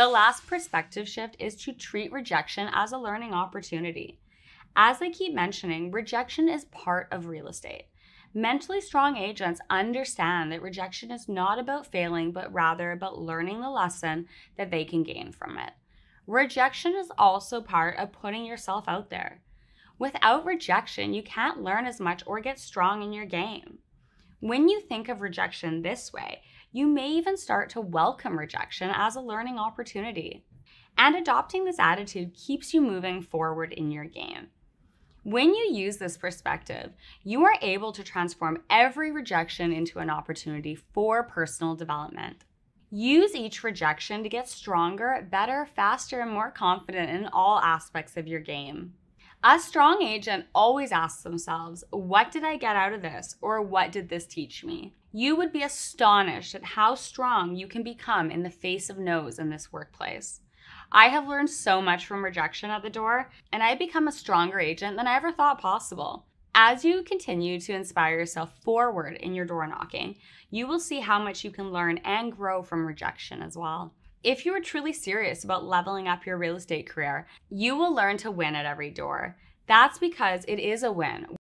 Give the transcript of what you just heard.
The last perspective shift is to treat rejection as a learning opportunity. As I keep mentioning, rejection is part of real estate. Mentally strong agents understand that rejection is not about failing, but rather about learning the lesson that they can gain from it. Rejection is also part of putting yourself out there. Without rejection, you can't learn as much or get strong in your game. When you think of rejection this way, you may even start to welcome rejection as a learning opportunity. And adopting this attitude keeps you moving forward in your game. When you use this perspective, you are able to transform every rejection into an opportunity for personal development. Use each rejection to get stronger, better, faster, and more confident in all aspects of your game. A strong agent always asks themselves, What did I get out of this? or What did this teach me? You would be astonished at how strong you can become in the face of no's in this workplace. I have learned so much from rejection at the door, and I have become a stronger agent than I ever thought possible. As you continue to inspire yourself forward in your door knocking, you will see how much you can learn and grow from rejection as well. If you are truly serious about leveling up your real estate career, you will learn to win at every door. That's because it is a win